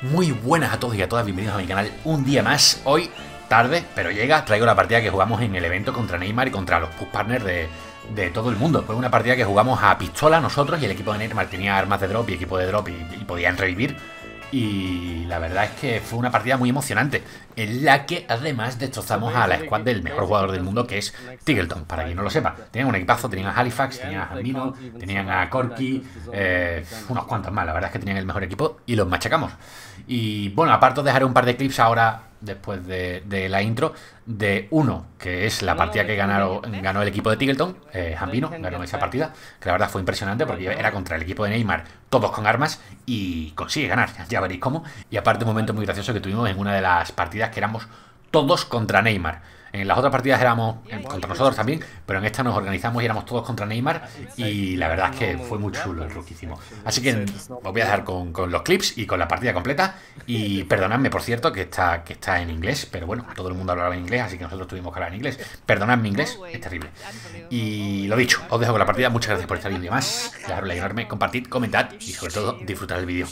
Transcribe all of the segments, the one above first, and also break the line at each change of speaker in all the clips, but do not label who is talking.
Muy buenas a todos y a todas, bienvenidos a mi canal un día más. Hoy, tarde, pero llega, traigo la partida que jugamos en el evento contra Neymar y contra los push partners de, de todo el mundo. Fue una partida que jugamos a pistola nosotros y el equipo de Neymar tenía armas de drop y equipo de drop y, y podían revivir. Y la verdad es que fue una partida muy emocionante, en la que además destrozamos a la squad del mejor jugador del mundo, que es Tiggleton, para quien no lo sepa. Tenían un equipazo, tenían a Halifax, tenían a Jambino, tenían a Corky, eh, unos cuantos más, la verdad es que tenían el mejor equipo y los machacamos. Y bueno, aparte os dejaré un par de clips ahora, después de, de la intro, de uno, que es la partida que ganaron, ganó el equipo de Tiggleton, eh, Jambino, ganó esa partida, que la verdad fue impresionante porque era contra el equipo de Neymar, todos con armas, y consigue ganar, ya veréis cómo. Y aparte un momento muy gracioso que tuvimos en una de las partidas que éramos todos contra Neymar. En las otras partidas éramos contra nosotros también, pero en esta nos organizamos y éramos todos contra Neymar y la verdad es que fue muy chulo el que hicimos. Así que os voy a dejar con, con, los clips y con la partida completa y perdonadme por cierto que está, que está en inglés, pero bueno, todo el mundo hablaba en inglés, así que nosotros tuvimos que hablar en inglés. Perdonad mi inglés, es terrible. Y lo dicho, os dejo con la partida, muchas gracias por estar un día más, dejar un like enorme, compartid, comentad y sobre todo disfrutad del vídeo.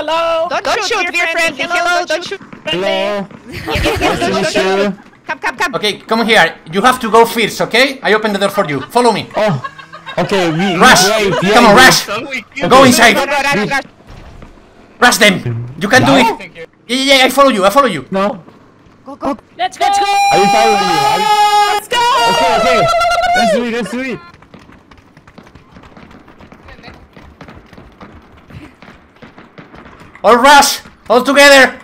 Hello.
Don't,
Don't
shoot,
shoot,
dear friend.
friendly.
Hello,
Don't
don't
shoot.
shoot.
Hello.
Yes, yes, yes, don't shoot. Come, come, come.
Okay, come here. You have to go first, okay? I open the door for you. Follow me.
Oh, okay. We,
Rush!
we wait,
Come on, rush!
Okay.
Go inside!
Go, go, rush, rush.
Rush them! You can do it! Yeah, yeah, yeah, I follow you, I follow you.
No.
Go, go.
Let's go. Let's go.
Are you following me? Are you...
Let's go.
Okay, okay. Let's do it. Let's do it.
All rush! All together!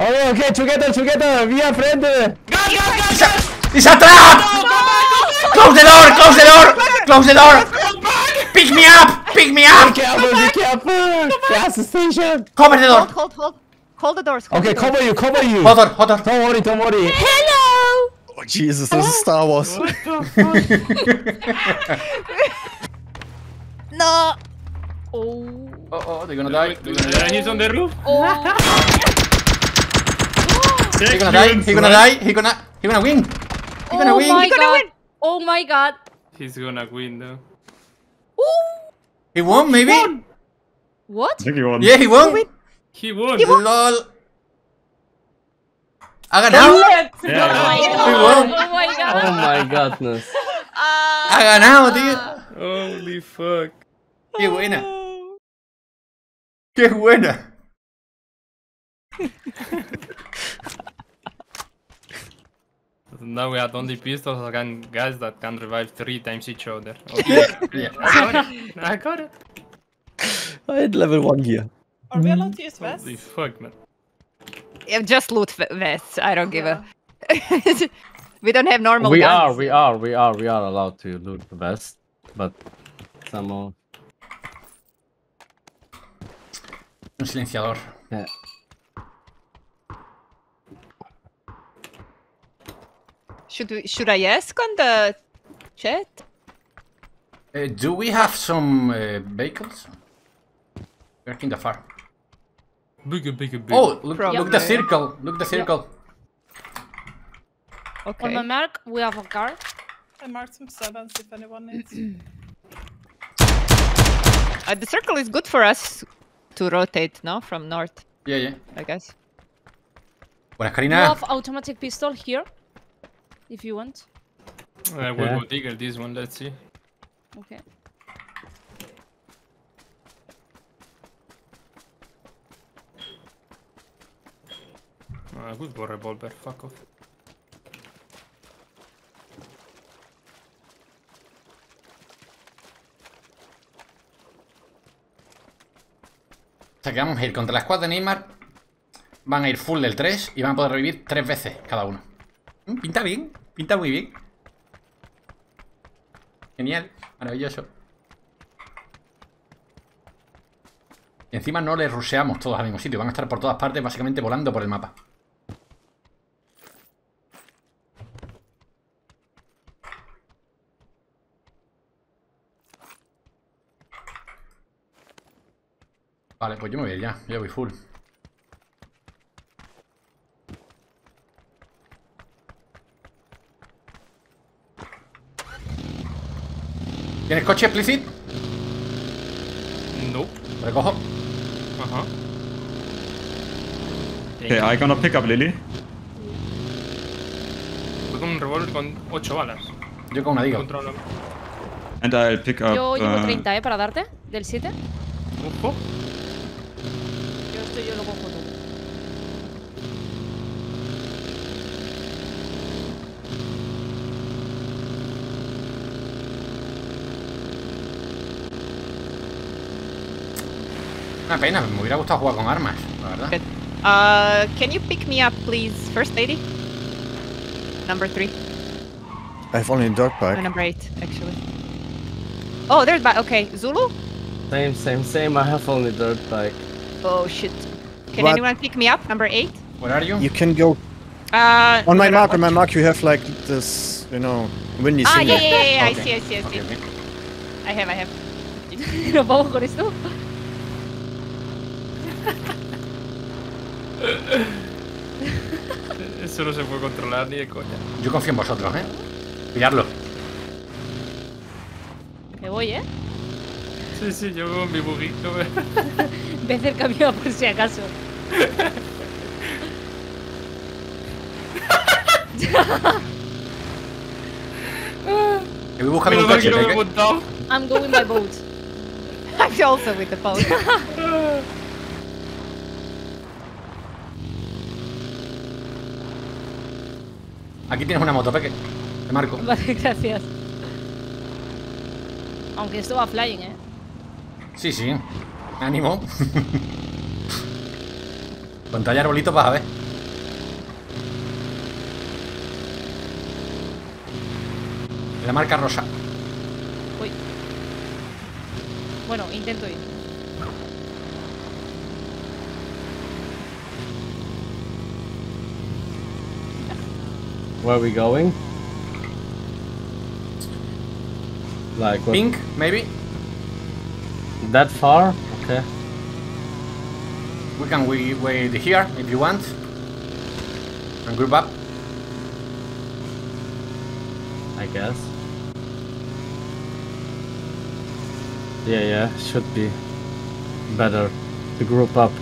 Okay, okay. Together, together. We are friends.
It's a, it's a trap! Close the door! Close the door! Close the door! Pick me up! Pick me
Be
up!
careful. Be careful. Gas station.
Cover the door!
Hold, hold, hold. Hold the doors. Hold
Okay,
the doors.
cover you. Cover you.
Hold on, hold on.
Don't worry. Don't worry.
Hello.
Oh, Jesus, this is Star Wars.
No.
Oh.
Oh, oh, they're gonna die. They're gonna die.
he's on the roof.
Oh.
He's gonna die. He's gonna die. He's gonna. He's gonna win. He's gonna
oh
win.
my
You're gonna win.
Oh my god.
He's gonna win though.
Ooh.
He won, maybe?
What?
Yeah, he won.
He won. He won.
LOL. Ha ganado.
Oh my
Yeah.
god.
won.
Oh my god.
Oh my goodness.
Uh, ha ganado, tío.
Uh, Holy fuck.
Qué buena. Qué buena.
Now we had only pistols against guys that can revive three times each other. Okay.
Yeah.
I got it. I got it.
I had level 1 here.
Are we allowed to use vests?
Holy fuck, man.
Yeah, just loot vests. I don't give a. we don't have normal
we
guns.
are, we are, we are, we are allowed to loot the vest, but somehow,
Un silenciador.
yeah.
Should we, should I ask on the chat?
Uh, do we have some uh, vehicles? We're kind of far.
Bigger, bigger, bigger.
Oh, look,
Probably.
look the circle. Look the circle.
Okay.
On my mark, we have a car.
I marked some sevens if anyone needs.
Uh, the circle is good for us to rotate, no? From north,
Yeah, yeah.
I guess.
Buenas,
We
Karina.
have automatic pistol here. If you want.
I will
Okay.
go digger this one, let's see.
Okay.
Uh, good for revolver, fuck off.
Sea que vamos a ir contra la squad de Neymar. Van a ir full del 3 y van a poder revivir 3 veces cada uno. Mm, Pinta bien, pinta muy bien. Genial, maravilloso. Y encima no les rusheamos todos al mismo sitio, van a estar por todas partes, básicamente volando por el mapa. Vale, pues yo me voy a ir ya, yo voy full. ¿Tienes coche explicit?
No.
Recojo.
Ajá.
Okay, I gonna pick up Lily.
Voy con un revólver con 8 balas.
Yo con una digo.
And I'll pick up.
Yo llevo
uh,
30, ¿eh? Para darte. Del 7.
Ojo.
Yo lo cojo todo.
Una pena, me hubiera gustado jugar con armas, la verdad.
Good. Uh, can you pick me up, please? First lady? Number three.
I have only dirt
Or
bike.
number eight, actually. Oh, there's ba- okay. Zulu?
Same, same, same. I have only dirt bike.
Oh shit. Can
What?
anyone pick me up? Number eight?
Where are you?
You can go
Uh,
on my mark. On my mark, you have like this, you know, windy
Ah, yeah, yeah, yeah, yeah. I
Okay.
see, I see, I see.
Ok, ok.
I have, I have.
¿Nos vamos con esto?
Eso no se puede controlar ni de coña.
Yo confío en vosotros, ¿eh? Pillarlo.
Me voy, ¿eh?
Sí, sí, yo con mi buguito.
Ves el camión por si acaso.
Voy buscando un coche,
no me.
I'm going by boat.
I'm also with the boat.
Aquí tienes una moto, Peque. Te marco.
Vale, gracias. Aunque esto va flying, ¿eh?
Sí, sí. Ánimo. Pantalla arbolito vas a ver. La marca rosa.
Uy. Bueno, intento ir.
Where are we going? Like what?
Pink, maybe.
That far? Okay.
We can wait here if you want. And group up.
I guess. Yeah, yeah, should be better to group up.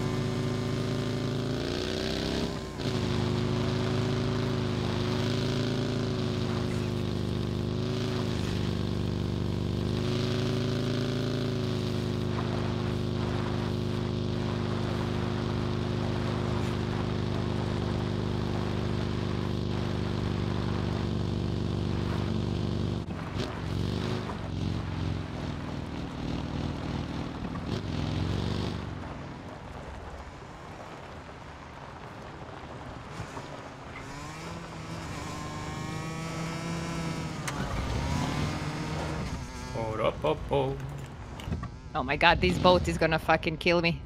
Oh my god, this boat is gonna fucking kill me.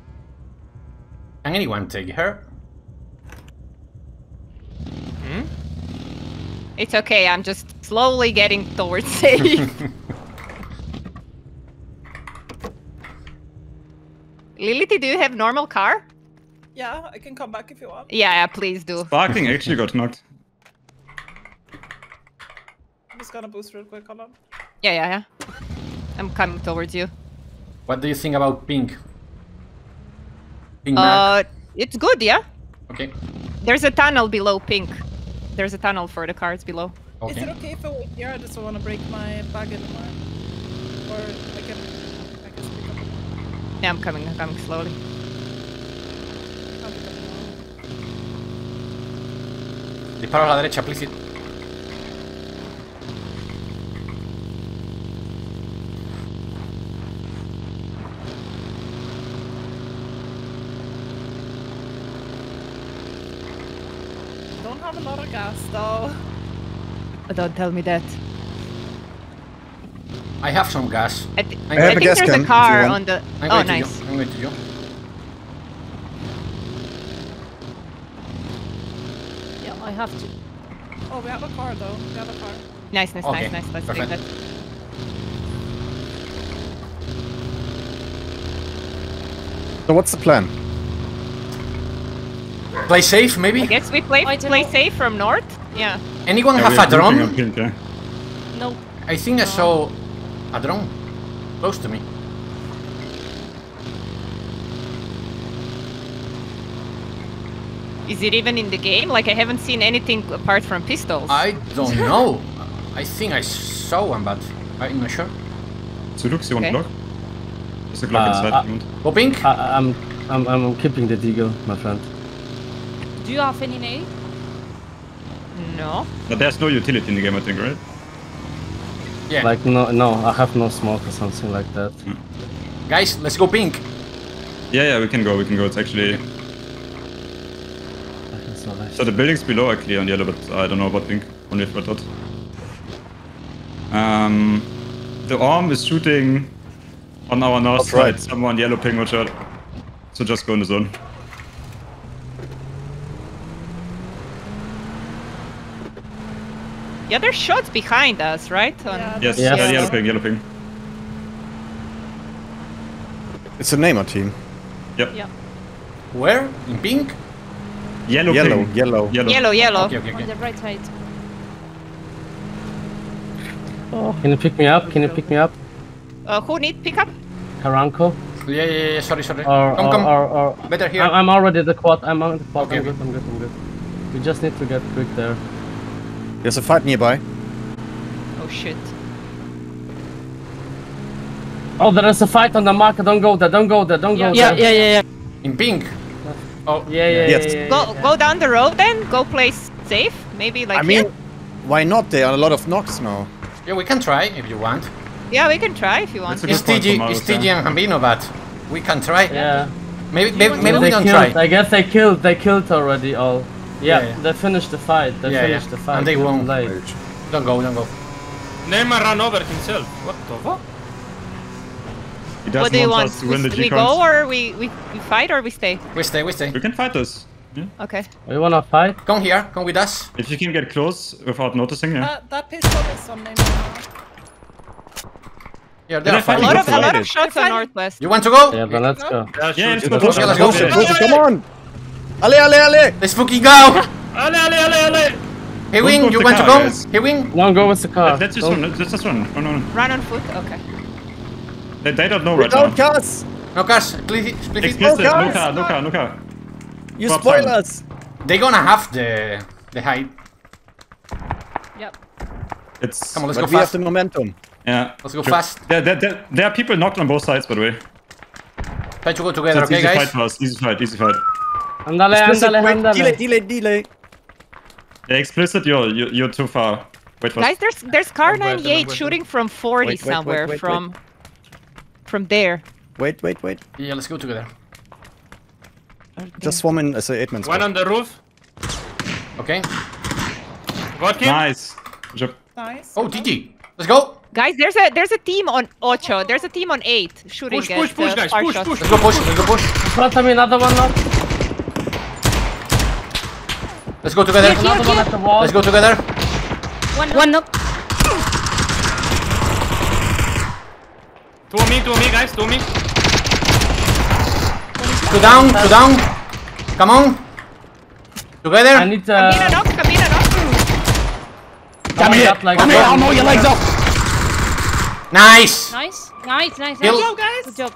Can anyone take her?
Hmm?
It's okay, I'm just slowly getting towards safe. Lilith, do you have normal car?
Yeah, I can come back if you want.
Yeah, yeah, please do.
Sparking actually got knocked.
I'm just gonna boost real quick, hold on.
Yeah, yeah, yeah. I'm coming towards you.
What do you think about pink? Pink
Uh,
mark.
it's good, yeah.
Okay.
There's a tunnel below pink. There's a tunnel for the cars below. Okay.
Is it
Okay.
okay if I wait here? I just want to break my bag anymore. Or I can, I can speak up.
Yeah, I'm coming, I'm coming slowly.
I'll be coming now.
Disparo a la derecha, please.
Have a lot of gas though.
Oh, don't tell me that.
I have some gas.
I, th-
I
I,
have
a
think
gas
there's
can
a car
you want.
on the.
I'm
oh, nice.
you. I'm going to you.
Yeah, I have to.
Oh, we have a car though. We have a car.
Nice, nice,
Okay,
nice, nice. Let's take that.
So what's the plan?
Play safe, maybe?
I guess we play
I
play
know.
safe from north. Yeah.
Anyone
Yeah, we
have a drone?
at pink, yeah.
No.
I think I saw a drone close to me.
Is it even in the game? Like I haven't seen anything apart from pistols.
I don't know. I think I saw one, but I'm not sure.
So Lux, you want
Okay.
block? There's a Glock
Uh,
inside
uh,
if you want.
Pink.
I, I'm, I'm, I'm keeping the deagle, my friend.
Do you have any nade?
no.
But there's no utility in the game, I think, right?
Yeah.
Like no, no, I have no smoke or something like that.
Guys, let's go pink.
Yeah, yeah, we can go, we can go. It's actually...
That's not nice.
So the buildings below are clear on yellow, but I don't know about pink. Only for that. Um, the arm is shooting on our north
That's right.
side. Someone yellow ping, watch out. So just go in the zone.
Yeah, there's shots behind us, right? On-
Yeah,
Yes,
Yes.
uh, yellow ping, yellow ping.
It's a Neymar team.
Yep.
Yeah.
Where? In pink?
Yellow,
Yellow,
ping.
yellow.
Yellow.
Yellow, yellow.
Okay, okay,
On the right side.
Can you pick me up? Can you pick me up?
Uh, who need pick pickup?
Carranco?
Yeah, yeah, yeah. Sorry, sorry.
Or,
come,
or,
come.
or, or
Better here.
I'm, I'm already the quad. I'm on the quad.
Okay,
I'm good. I'm good. I'm good. We just need to get quick there.
There's a fight nearby.
Oh shit.
Oh, there is a fight on the market. Don't go there. Don't go there. Don't go
Yeah,
there.
yeah, yeah.
In pink. Oh,
Yeah, yeah,
Yes.
yeah, yeah,
Go
yeah.
go down the road then. Go place safe. Maybe like
I mean,
here.
why not? There are a lot of knocks now.
yeah, we can try if you want.
Yeah, we can try if you want.
It's a good
It's
point
TG,
from
it's TG
yeah.
and Hambino, but we can try.
Yeah.
Maybe, maybe, maybe we
they
don't
killed.
try.
I guess they killed. They killed already all. Yeah,
Yeah, yeah.
they finished the fight. They
Yeah,
finished
yeah.
the fight.
And they
Too
won.
late.
Don't go, don't go.
Neymar ran over himself. What the fuck?
He doesn't
What do you want?
us to win
we,
G
we go or we, we we fight or we stay?
We stay, we stay.
We can fight us. Yeah.
Okay.
You wanna fight?
Come here, come with us.
If you can get close without noticing, yeah.
That, that pistol is on Neymar.
Yeah,
Did
they
I
are
find
A lot of
for
a lot of shots on northwest.
You want to go?
Yeah, then let's go.
Yeah,
Yeah, let's
shoot.
go.
Okay, let's go.
Push it, push it, come on! Ale, ale, ale!
Let's fucking go!
Ale, ale, ale, ale!
Hey, Wing, you
to
want to go?
guys.
Hey, Wing?
Don't go with the car.
Let's just
Don't-
run, let's just run. Run, run.
Run on foot. Okay.
They, they don't know right
Without
now.
cars!
No cars, split it, split it.
Explicit,
No
no
cars.
car, no car, no car.
You
Stop
spoil
time.
us!
They're gonna have the the height.
Yep.
It's...
Come on, let's
But
go
we have the momentum.
Yeah.
Let's go
Sure.
fast.
There, there, there, there are people knocked on both sides, by the way.
Try to go together,
it's
okay,
easy fight for us. Easy fight, easy fight.
Andale,
Explicit,
andale,
wait,
andale.
delay, delay, delay.
Yeah, explicit, you're, you're, you're too far. Wait for
Guys, there's there's car
Long way,
98 shooting from 40
Wait, wait, wait,
somewhere
wait, wait.
from from there.
Wait, wait, wait.
Yeah, let's go together.
Just swarm in as a 8 man
One
squad.
on the roof.
Okay.
Got.
Nice.
Nice.
Oh, GG. Let's go.
Guys, there's a there's a team on Ocho. There's a team on 8 shooting
Push,
at
push, push, guys.
far
Push,
shots.
push.
Let's go push. Let's go push.
In front of me, another one up.
Let's go together.
Another one at the.
Let's go together.
One, one knock.
Two on me, two on me, guys. Two on me.
Two down. Two down. Come on. Together.
I
Together.
need
Camina
uh.
knock, Camina knock.
Come here. Like
Come here, I'll mow your legs off. Nice.
Nice, nice, nice.
Kill.
nice.
Go, guys.
Good job.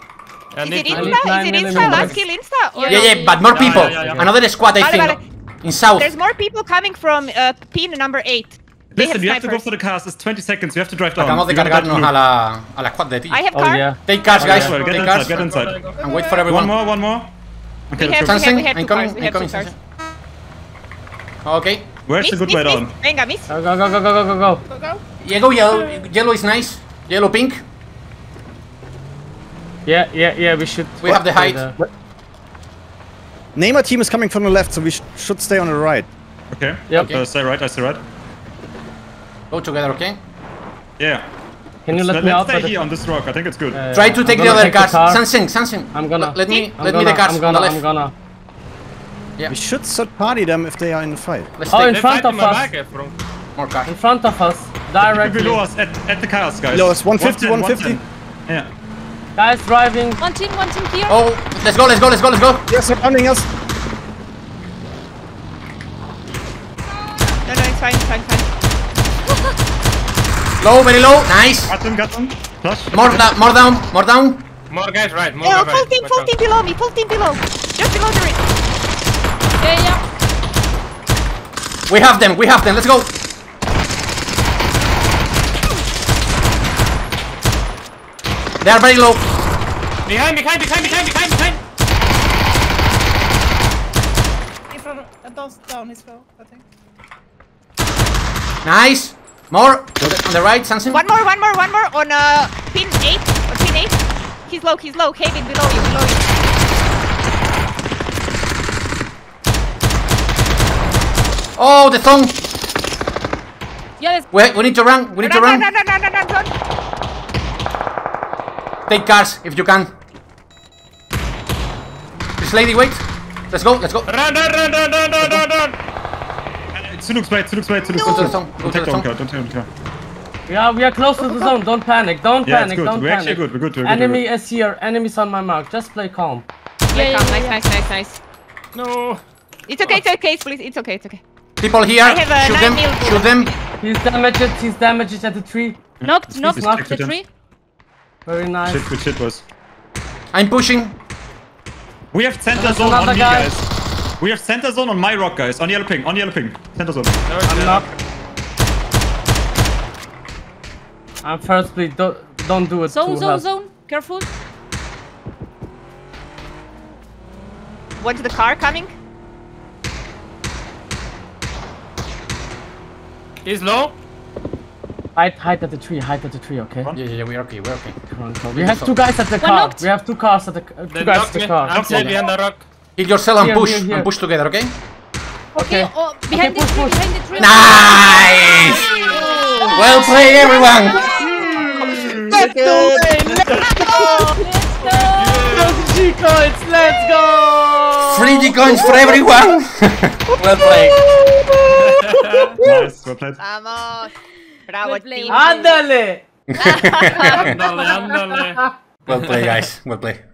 Is
need
it
to-
I need
Insta? Is it Insta? Last kill Insta? Or
Yeah, yeah, but more people.
yeah, yeah, yeah.
Another squad, I
Vale,
think.
Vale.
In south.
There's more people coming from uh, pin number 8. They
Listen, you have to go for the cars. It's 20 seconds. You have to drive down.
Acabamos de
You gotta
cargarnos
drive
a la, a la squad de ti.
I have
Oh
car.
yeah.
Take cars, guys.
through. Get
Take
inside,
cars.
get inside.
And wait for everyone.
One more, one more. Okay,
We
let's
have,
go.
we have, we have
I'm
two
coming,
cars. We
I'm
have two
coming,
cars.
Sansa. Okay.
Where's the
Miss,
good
miss,
way
miss.
down?
Venga, miss.
Go go go go go go go go.
Go, go.
Yellow, yellow. Yellow is nice. Yellow, pink.
Yeah yeah yeah. We should.
We have the
stay
height.
there.
Neymar team is coming from the left, so we sh should stay on the right.
Okay.
Yep.
Uh, stay right, I stay right.
Go together, okay?
Yeah.
Can you
Let,
let me
us
out?
stay
by
here on this rock. I think it's good.
Uh,
Try to take the other
take
cars.
car.
Sansing, Sansing.
I'm gonna-
Let me,
I'm
let
gonna,
me the cars
I'm gonna,
the
I'm gonna.
Yeah.
We should third party them if they are in the fight.
Let's
Oh, in front of us.
back, eh,
more cars.
In front of us. Directly.
below us at, at the cars, guys.
Below us, 150,
110,
150.
Yeah.
Guys driving.
One team, one team here.
Oh, let's go, let's go, let's go, let's go.
Yes, they're surrounding us.
No, no, it's fine, it's fine, fine.
Low, very low. Nice.
Got them, got them. Flush.
More, da more down, more down.
More guys right, more
Oh,
guys
full
right.
team,
Watch
full
out.
team below me, full team below. Just below the ring.
Yeah, yeah.
We have them, we have them, let's go! They are very low.
Behind, behind, behind, behind, behind, behind!
In front of, uh, down, down his fell, I think.
Nice! More! On the right, Sanson.
One more, one more, one more on uh, pin 8. On pin 8. He's low, he's low. Kevin, below you, below you.
Oh, the thong!
Yeah, let's
We, we need to run, we need to
Run,
run.
run, run, run, run, run, run.
Take cars if you can. This lady, wait. Let's go, let's go.
Run, run, run, run, run, run, run, run!
Sunuk's right, Sunuk's right, Sunuk's
Go to the
right.
zone, go
Don't
to
take
the
down
zone.
car, don't take down car.
Yeah, we are close to the zone. Don't panic. Don't
Yeah, it's
panic.
good.
Don't
We're actually good, we're good, we're good.
Enemy is here. Enemy's on my mark. Just play calm.
yeah, yeah,
Come,
yeah,
nice,
yeah.
nice, nice, nice.
No!
It's okay, it's okay, please. It's okay, it's okay.
People here,
I have a
shoot them, shoot them.
He's damaged. He's damaged at the tree.
Knocked, knocked, knocked the tree.
Very nice.
Shit, good shit, boys.
I'm pushing.
We have center
There's
zone on
another
me,
guy.
guys. We have center zone on my rock, guys. On yellow ping, on yellow ping. Center zone.
I'm
there.
knocked. I'm first please. Don't don't do it.
Zone, zone,
hard.
zone. Careful.
Watch the car coming.
He's low.
Hide, hide at the tree. Hide at the tree. Okay.
Yeah, yeah, yeah, we're okay, we're okay.
Come on, come on. We have two guys at the car.
knocked.
We have two cars at the uh,
They
two guys at the car.
I'm still behind the rock.
Heal yourself and
Here,
push,
here, here.
and push together, okay?
Okay,
Okay.
oh, behind
push,
the tree,
push.
behind the tree.
Nice! Well played, everyone! Let's do it!
Let's go! Those G coins. Let's go!
Free G coins for everyone! well played.
Nice, well played.
Vamos. Bravo,
Well played.
team.
Ándale!
Ándale, ándale.
Well played, guys. Well played.